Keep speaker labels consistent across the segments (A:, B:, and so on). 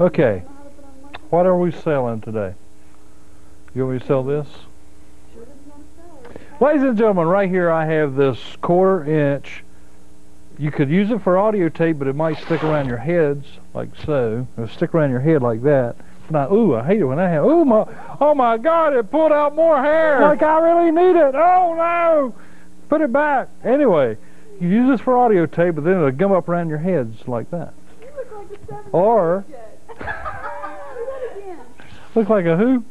A: Okay, what are we selling today? You want me to sell this? Ladies and gentlemen, right here I have this quarter inch. You could use it for audio tape, but it might stick around your heads like so. It'll stick around your head like that. Now, ooh, I hate it when that happens. Ooh, my, oh my God, it pulled out more hair. Like I really need it. Oh no, put it back. Anyway, you use this for audio tape, but then it'll gum up around your heads like that. Or look like a who?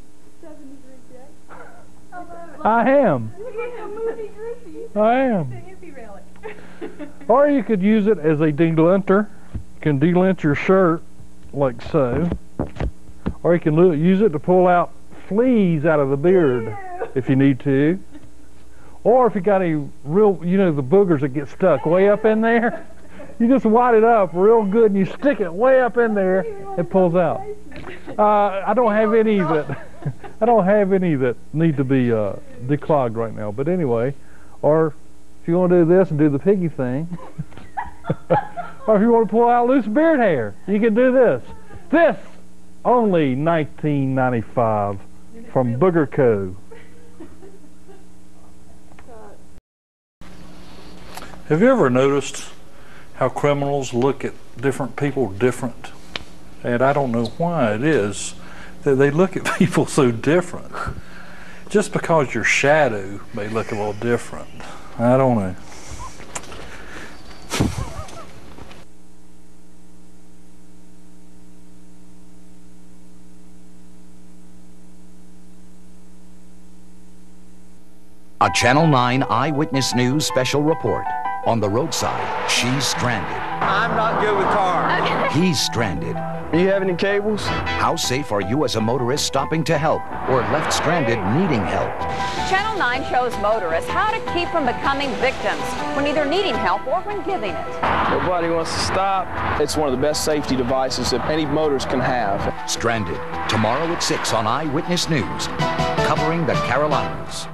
A: I am. I am. Or you could use it as a delenter. You can delint your shirt like so. Or you can use it to pull out fleas out of the beard if you need to. Or if you got any real, you know, the boogers that get stuck way up in there, you just wad it up real good and you stick it way up in there, it pulls out. Uh, I don't have any that I don't have any that need to be uh, declogged right now. But anyway, or if you want to do this and do the piggy thing, or if you want to pull out loose beard hair, you can do this. This only 1995 from Booger Co. Have you ever noticed how criminals look at different people different? And I don't know why it is that they look at people so different. Just because your shadow may look a little different. I don't know.
B: A Channel 9 Eyewitness News special report. On the roadside, she's stranded.
C: I'm not good with cars.
B: He's stranded.
C: Do you have any cables?
B: How safe are you as a motorist stopping to help or left stranded needing help?
D: Channel 9 shows motorists how to keep from becoming victims when either needing help or when giving it.
C: Nobody wants to stop. It's one of the best safety devices that any motorist can have.
B: Stranded, tomorrow at 6 on Eyewitness News, covering the Carolinas.